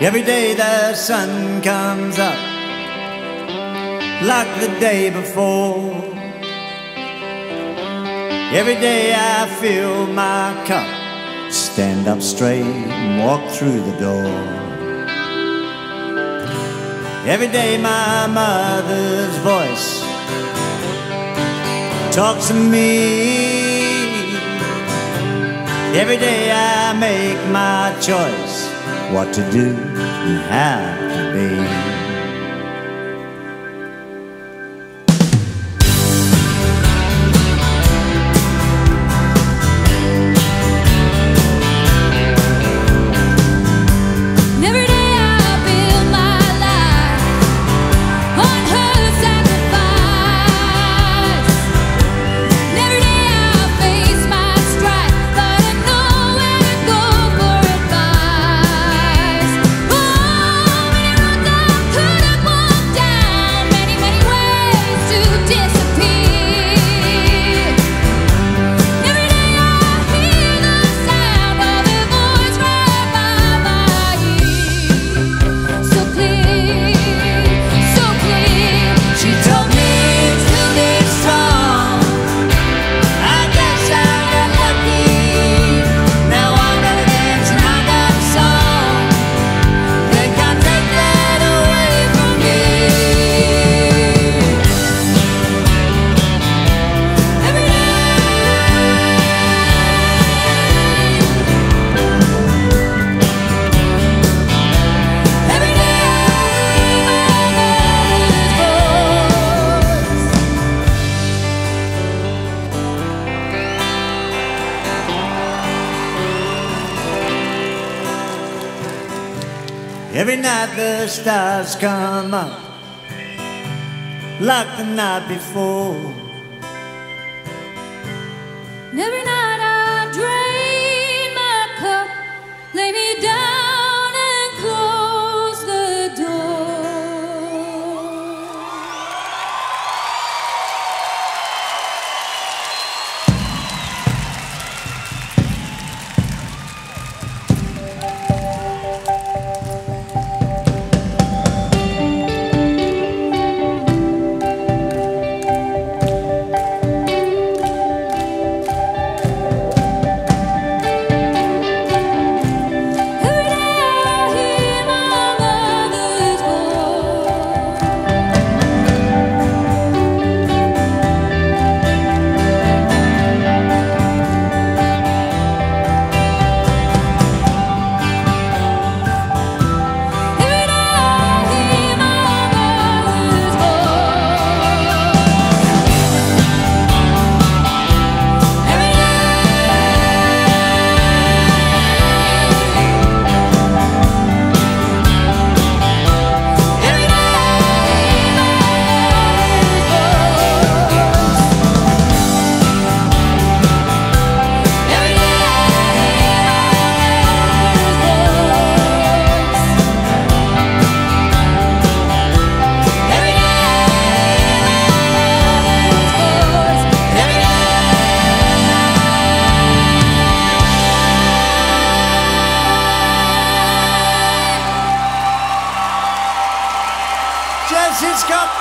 Every day the sun comes up like the day before. Every day I fill my cup, stand up straight and walk through the door. Every day my mother's voice talks to me. Every day I make my choice what to do and how to be. Every night the stars come up like the night before. It's got